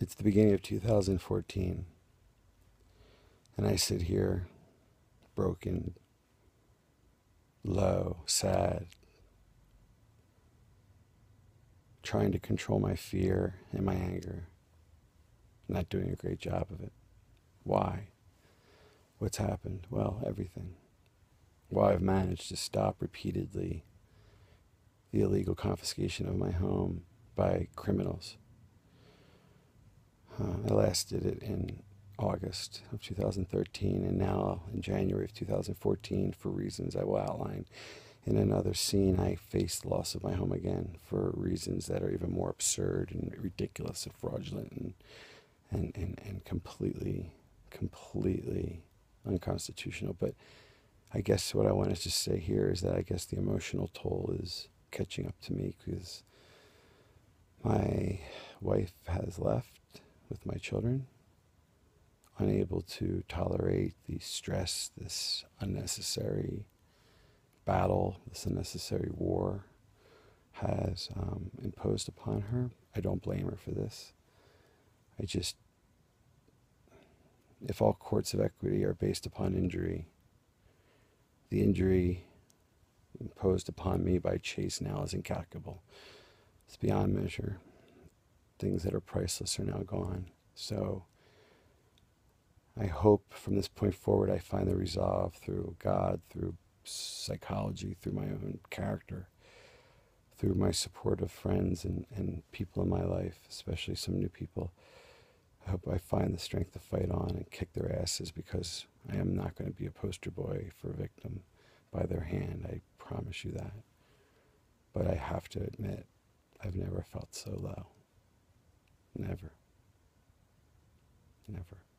It's the beginning of 2014. And I sit here, broken, low, sad, trying to control my fear and my anger, not doing a great job of it. Why? What's happened? Well, everything. Why I've managed to stop repeatedly the illegal confiscation of my home by criminals. Uh, I last did it in August of 2013, and now in January of 2014, for reasons I will outline in another scene, I faced the loss of my home again for reasons that are even more absurd and ridiculous and fraudulent and, and, and, and completely, completely unconstitutional. But I guess what I wanted to say here is that I guess the emotional toll is catching up to me because my wife has left with my children, unable to tolerate the stress, this unnecessary battle, this unnecessary war has um, imposed upon her. I don't blame her for this. I just, if all courts of equity are based upon injury, the injury imposed upon me by Chase now is incalculable. It's beyond measure. Things that are priceless are now gone. So I hope from this point forward I find the resolve through God, through psychology, through my own character, through my support of friends and, and people in my life, especially some new people. I hope I find the strength to fight on and kick their asses because I am not going to be a poster boy for a victim by their hand. I promise you that. But I have to admit, I've never felt so low. Never. Never.